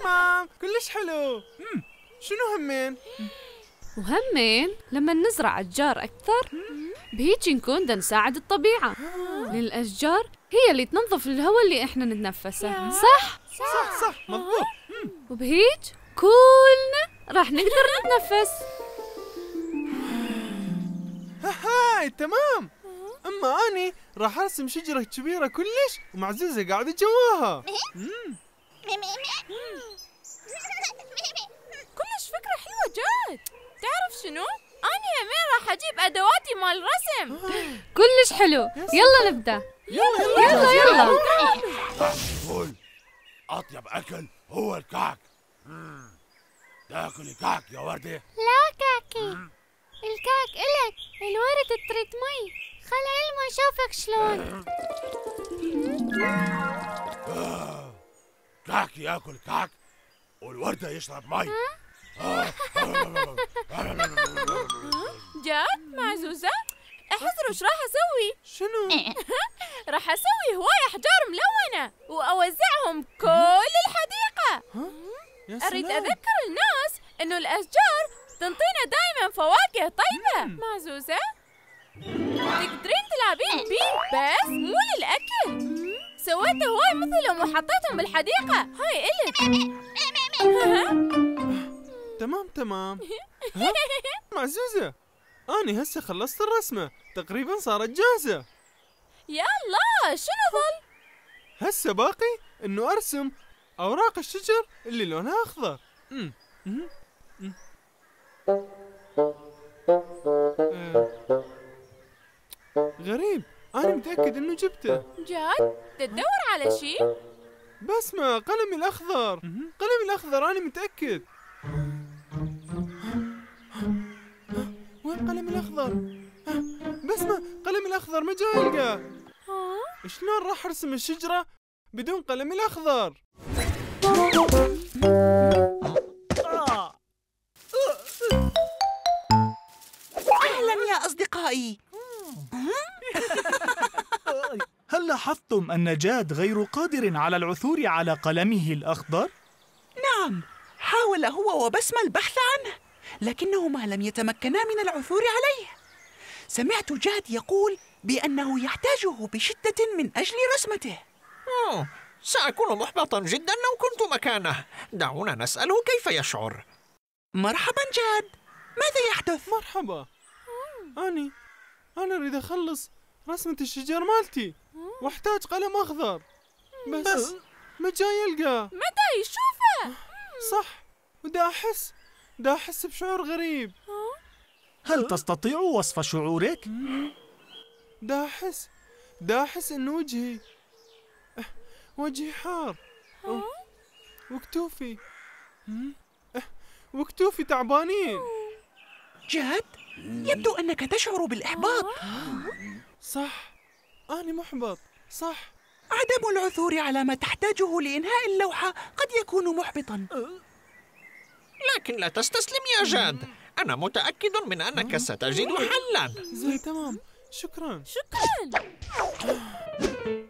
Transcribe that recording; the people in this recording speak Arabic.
تمام. كلش حلو. شنو همين؟ وهمين لما نزرع أشجار أكثر بهيج نكون دا نساعد الطبيعة. لأن الأشجار هي اللي تنظف الهواء اللي إحنا نتنفسه. صح؟ صح صح. مضبوط. وبهيج كلنا راح نقدر نتنفس. هاي تمام. أما أني راح أرسم شجرة كبيرة كلش ومعزوزة قاعدة جواها كلش فكرة حلوة جد. تعرف شنو؟ أنا همين راح أجيب أدواتي مال رسم. كلش حلو. يلا نبدأ. يلا يلا يلا قول. أطيب أكل هو الكعك. تاكلي كعك يا وردة لا كاكي الكاك إلك. الورد تريد مي. خل علمه أشوفك شلون. كعك ياكل كعك والوردة يشرب مي. جد؟ معزوزة؟ احذروا إيش راح أسوي؟ شنو؟ راح أسوي هواية أحجار ملونة وأوزعهم كل أريد سلام. أذكر الناس إنه الأشجار تنطينا دايما فواكه طيبة. معزوزة تقدرين تلعبين بيه بس مو للأكل. سويت هواي مثلهم وحطيتهم بالحديقة. هاي إلك تمام تمام. ها؟ معزوزه أني هسه خلصت الرسمة. تقريبا صارت جاهزة. يلا شنو ظل؟ هسه باقي إنه أرسم أوراق الشجر اللي لونها أخضر. أنا متاكد إنه جبته جد؟ تدور على شيء؟ بسمة قلمي الأخضر قلمي الأخضر أنا متأكد وين قلمي الأخضر؟ بسمة قلمي الأخضر ما جاي ألقى ها؟ شلون راح أرسم الشجرة بدون قلمي الأخضر؟ لاحظتم أن جاد غير قادر على العثور على قلمه الأخضر؟ نعم حاول هو وبسمة البحث عنه لكنهما لم يتمكنا من العثور عليه. سمعت جاد يقول بأنه يحتاجه بشدة من أجل رسمته. أوه، سأكون محبطا جدا لو كنت مكانه. دعونا نسأله كيف يشعر. مرحبا جاد ماذا يحدث؟ مرحبا. أني أنا أريد أخلص رسمة الشجر مالتي. واحتاج قلم أخضر. بس ما جاي ألقى متى يشوفه؟ صح. ودا أحس دا أحس بشعور غريب. هل تستطيع وصف شعورك؟ دا أحس دا أحس إن وجهي وجهي حار. وكتوفي وكتوفي تعبانين. جاد يبدو أنك تشعر بالإحباط. صح. أنا محبط. صح. عدم العثور على ما تحتاجه لإنهاء اللوحة قد يكون محبطا. لكن لا تستسلم يا جاد. أنا متأكد من أنك ستجد حلا. زين تمام. شكرا. شكرا.